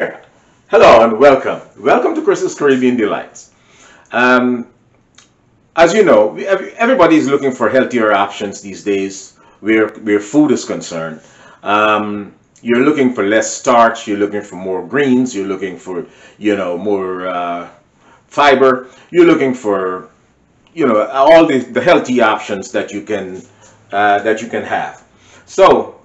Hello and welcome. Welcome to Chris's Caribbean Delights. Um, as you know, everybody is looking for healthier options these days where, where food is concerned. Um, you're looking for less starch, you're looking for more greens, you're looking for, you know, more uh, fiber, you're looking for, you know, all the, the healthy options that you can, uh, that you can have. So,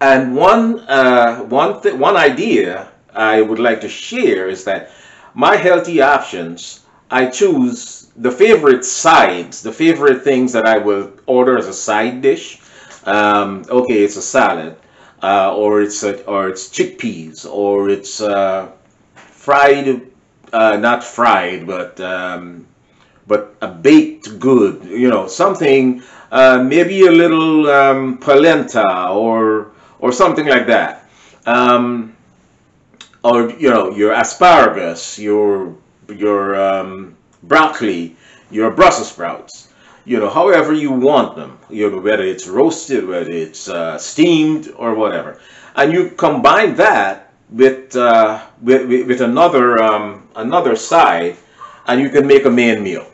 and one, uh, one, one idea I would like to share is that my healthy options, I choose the favorite sides, the favorite things that I will order as a side dish. Um, okay, it's a salad, uh, or it's a, or it's chickpeas, or it's uh, fried, uh, not fried, but um, but a baked good. You know, something uh, maybe a little um, polenta or or something like that. Um, or you know your asparagus, your your um, broccoli, your Brussels sprouts. You know, however you want them. You know, whether it's roasted, whether it's uh, steamed, or whatever, and you combine that with uh, with, with another um, another side, and you can make a main meal.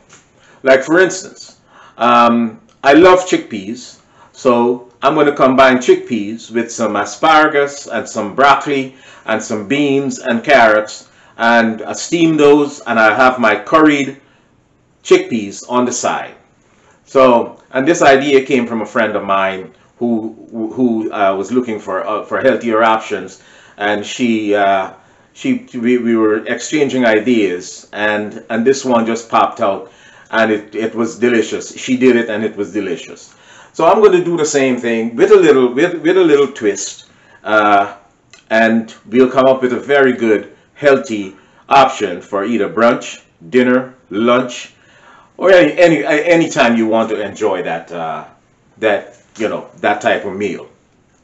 Like for instance, um, I love chickpeas, so I'm going to combine chickpeas with some asparagus and some broccoli and some beans and carrots and I steam those and I have my curried chickpeas on the side. So, and this idea came from a friend of mine who who uh, was looking for uh, for healthier options, and she uh, she we, we were exchanging ideas, and and this one just popped out, and it it was delicious. She did it, and it was delicious. So I'm going to do the same thing with a little with with a little twist. Uh, and we'll come up with a very good healthy option for either brunch, dinner, lunch, or any any any time you want to enjoy that uh, that you know that type of meal.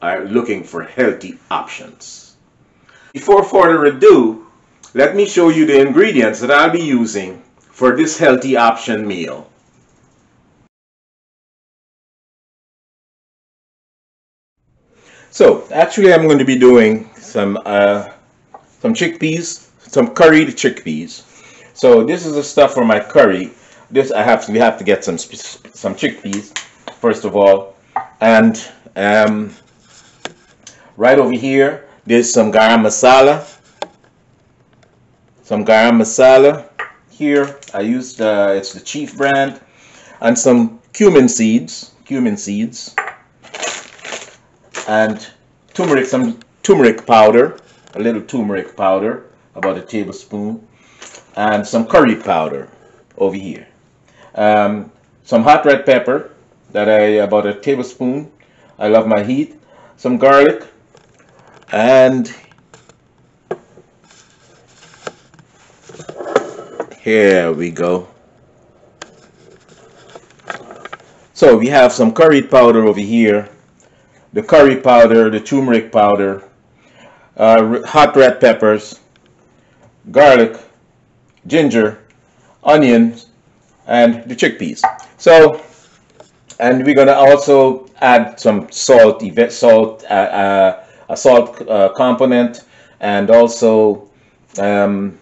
Are looking for healthy options. Before further ado, let me show you the ingredients that I'll be using for this healthy option meal. So actually I'm going to be doing some uh, some chickpeas, some curried chickpeas. So this is the stuff for my curry. This I have to, we have to get some some chickpeas first of all, and um, right over here there's some garam masala. Some garam masala here. I used uh, it's the Chief brand, and some cumin seeds, cumin seeds, and turmeric, some turmeric powder, a little turmeric powder, about a tablespoon, and some curry powder over here. Um, some hot red pepper, that I about a tablespoon. I love my heat. Some garlic, and here we go. So we have some curry powder over here, the curry powder, the turmeric powder, uh, hot red peppers, garlic, ginger, onions, and the chickpeas. So, and we're gonna also add some salt, salt, uh, uh, a salt uh, component, and also um,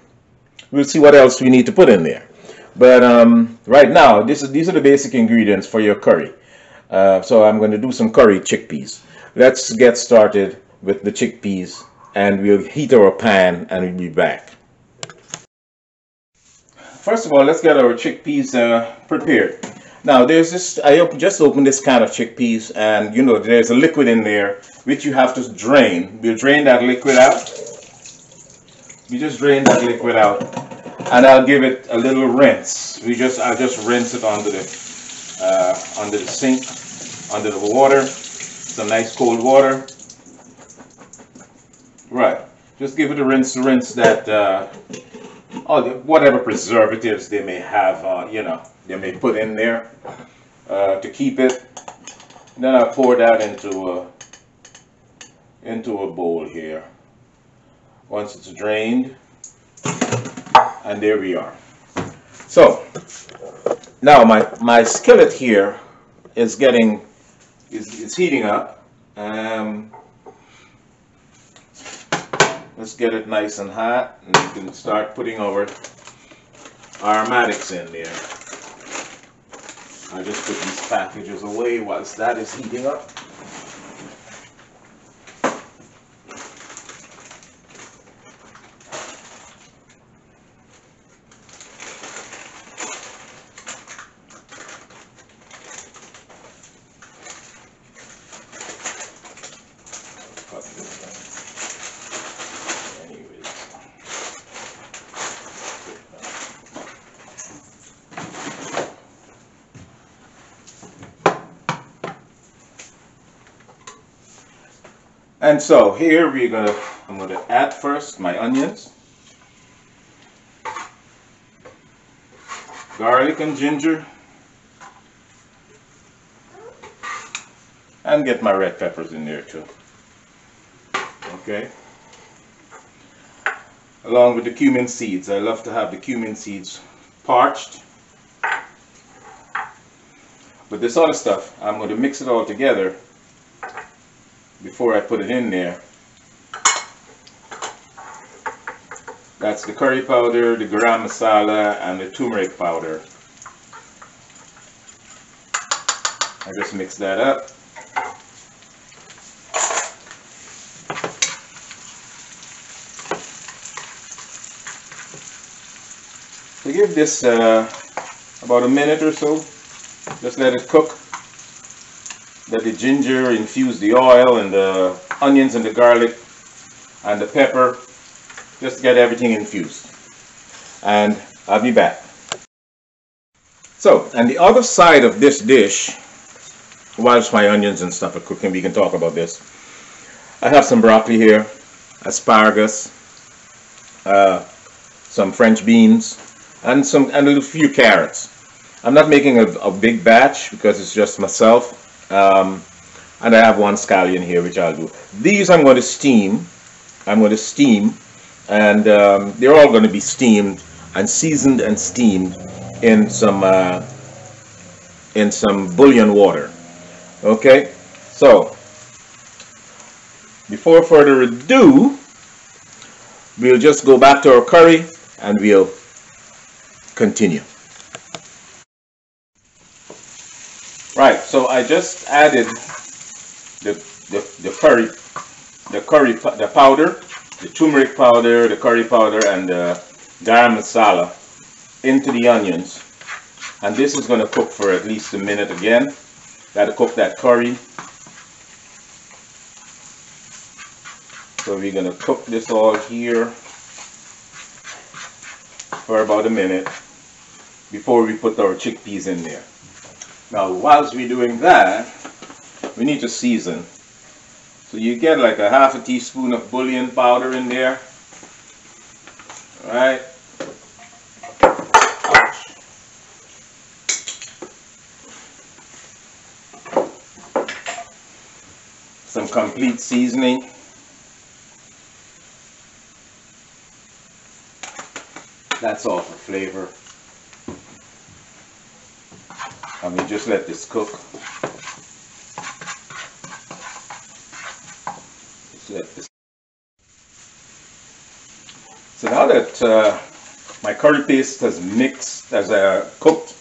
we'll see what else we need to put in there. But um, right now, this is these are the basic ingredients for your curry. Uh, so I'm going to do some curry chickpeas. Let's get started with the chickpeas and we'll heat our pan and we'll be back. First of all, let's get our chickpeas uh, prepared. Now there's this, I just opened this can of chickpeas and you know there's a liquid in there which you have to drain. We'll drain that liquid out. We just drain that liquid out and I'll give it a little rinse. We just, I'll just rinse it under the, uh, under the sink, under the water, some nice cold water Right. Just give it a rinse, rinse that, uh, oh, whatever preservatives they may have, uh, you know, they may put in there uh, to keep it. then I pour that into a, into a bowl here. Once it's drained, and there we are. So, now my, my skillet here is getting, is, heating up. Um, Let's get it nice and hot and we can start putting our aromatics in there. I just put these packages away whilst that is heating up. And so here we're gonna, I'm gonna add first my onions, garlic and ginger, and get my red peppers in there too. Okay. Along with the cumin seeds. I love to have the cumin seeds parched. But this other stuff, I'm going to mix it all together before I put it in there. That's the curry powder, the garam masala, and the turmeric powder. I just mix that up. So give this uh, about a minute or so. Just let it cook let the ginger infuse the oil and the onions and the garlic and the pepper. Just get everything infused. And I'll be back. So and the other side of this dish whilst my onions and stuff are cooking we can talk about this. I have some broccoli here asparagus uh, some French beans and some and a few carrots. I'm not making a, a big batch because it's just myself um, and I have one scallion here, which I'll do. These I'm going to steam. I'm going to steam, and um, they're all going to be steamed and seasoned and steamed in some uh, in some bouillon water. Okay, so before further ado, we'll just go back to our curry and we'll continue. Right, so I just added the, the, the curry, the curry, the powder, the turmeric powder, the curry powder, and the garam masala into the onions. And this is going to cook for at least a minute again. Got to cook that curry. So we're going to cook this all here for about a minute before we put our chickpeas in there. Now, whilst we're doing that, we need to season. So you get like a half a teaspoon of bouillon powder in there. Alright. Some complete seasoning. That's all for flavor. And we just let this cook. Just let this. So now that uh, my curry paste has mixed, has uh, cooked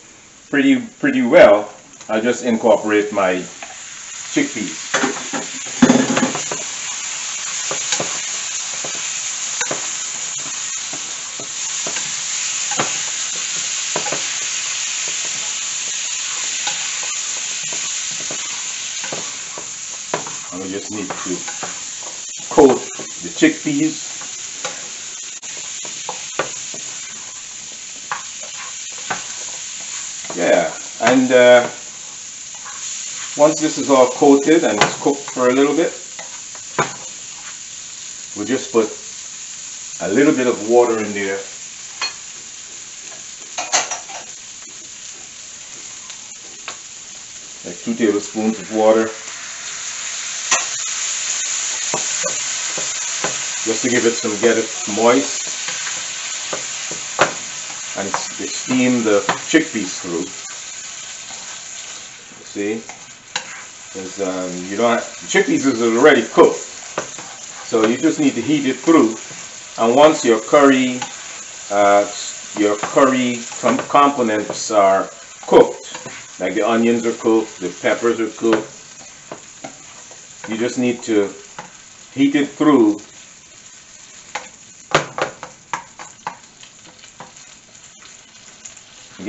pretty pretty well, I just incorporate my chickpeas. need to coat the chickpeas. Yeah, and uh, once this is all coated and it's cooked for a little bit, we'll just put a little bit of water in there like two tablespoons of water just to give it some, get it moist and steam the chickpeas through. See? Because um, you don't have, chickpeas is already cooked. So you just need to heat it through. And once your curry, uh, your curry com components are cooked, like the onions are cooked, the peppers are cooked, you just need to heat it through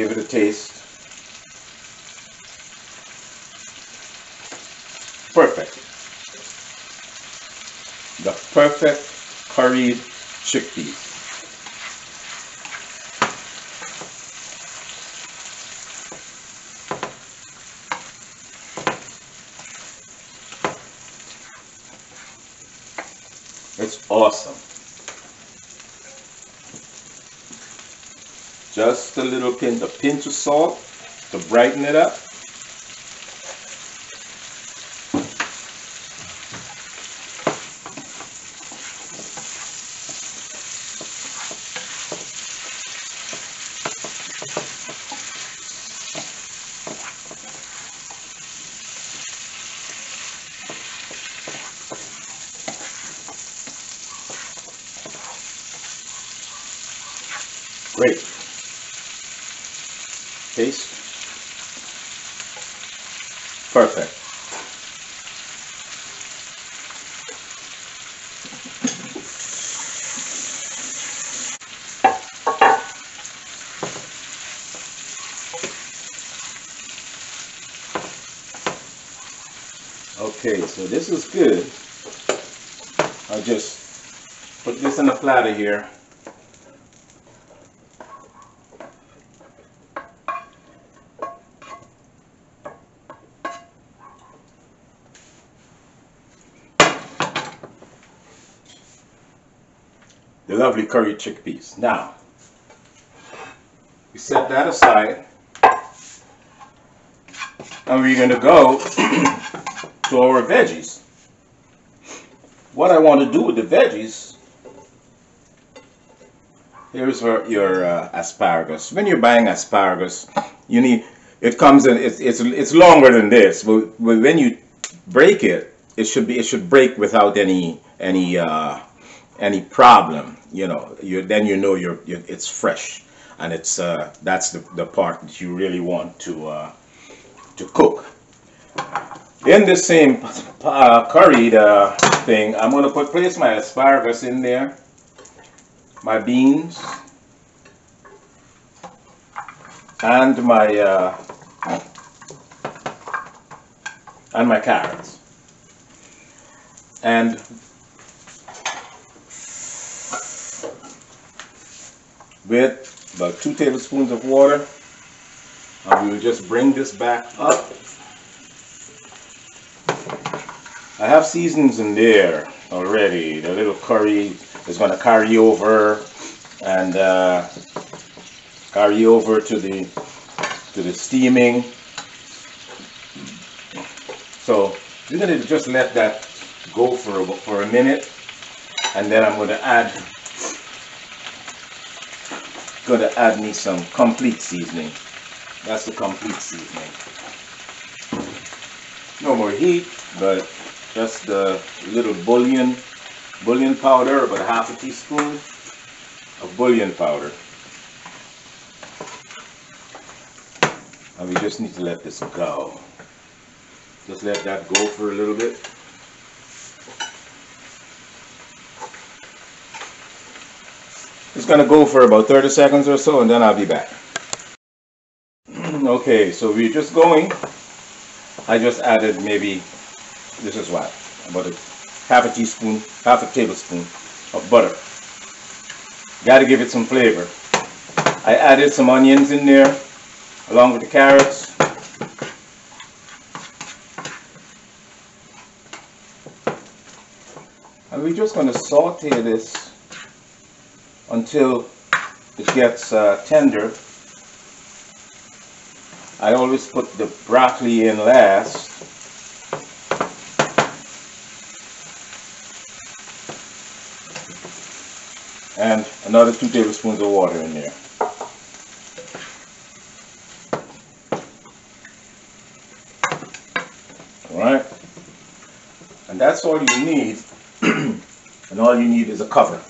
give it a taste. Perfect. The perfect curried chickpeas. It's awesome. Just a little pinch, a pinch of salt to brighten it up. Taste. Perfect. Okay, so this is good. I'll just put this in a platter here. Lovely curry chickpeas. Now, we set that aside and we're going to go to our veggies. What I want to do with the veggies, here's your, your uh, asparagus. When you're buying asparagus, you need, it comes in, it's, it's, it's longer than this, but, but when you break it, it should be, it should break without any, any, uh, any problem, you know, you then you know you're, you're it's fresh, and it's uh, that's the, the part that you really want to uh, to cook. In the same uh, curried uh, thing, I'm going to put place my asparagus in there, my beans, and my uh, and my carrots, and with about two tablespoons of water. And we will just bring this back up. I have seasons in there already. The little curry is going to carry over and uh, carry over to the to the steaming. So we're going to just let that go for for a minute, and then I'm going to add to add me some complete seasoning. That's the complete seasoning. No more heat, but just a little bouillon, bouillon powder, about half a teaspoon of bouillon powder. And we just need to let this go. Just let that go for a little bit. Going to go for about 30 seconds or so and then I'll be back. okay, so we're just going. I just added maybe, this is what, about a half a teaspoon, half a tablespoon of butter. Got to give it some flavor. I added some onions in there along with the carrots. And we're just going to saute this until it gets uh, tender. I always put the broccoli in last. And another two tablespoons of water in there. Alright? And that's all you need And all you need is a cover.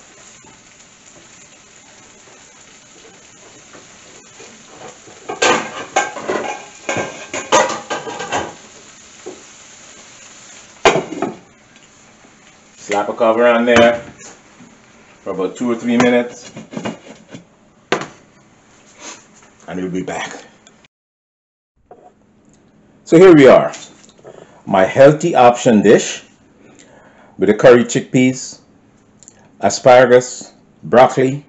Slap a cover on there for about two or three minutes and we'll be back. So here we are, my healthy option dish with the curry chickpeas, asparagus, broccoli,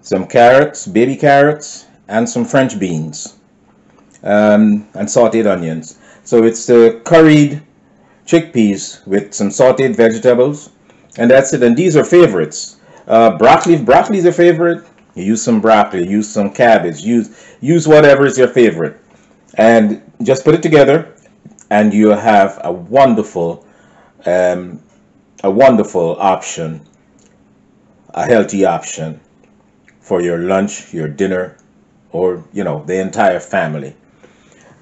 some carrots, baby carrots, and some French beans, um, and sauteed onions. So it's the curried chickpeas with some sauteed vegetables, and that's it. And these are favorites. Uh, broccoli, broccoli is a favorite. You use some broccoli, use some cabbage, use use whatever is your favorite, and just put it together, and you have a wonderful, um, a wonderful option, a healthy option for your lunch, your dinner, or you know the entire family.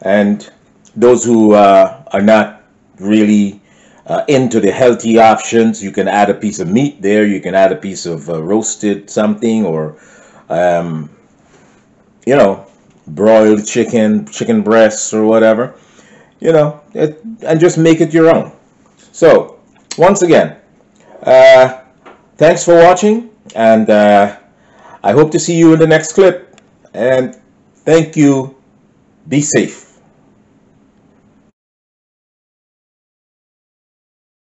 And those who uh, are not really uh, into the healthy options, you can add a piece of meat there. You can add a piece of uh, roasted something or um, you know, broiled chicken, chicken breasts or whatever, you know, it, and just make it your own. So, once again, uh, thanks for watching, and uh, I hope to see you in the next clip. And thank you. Be safe.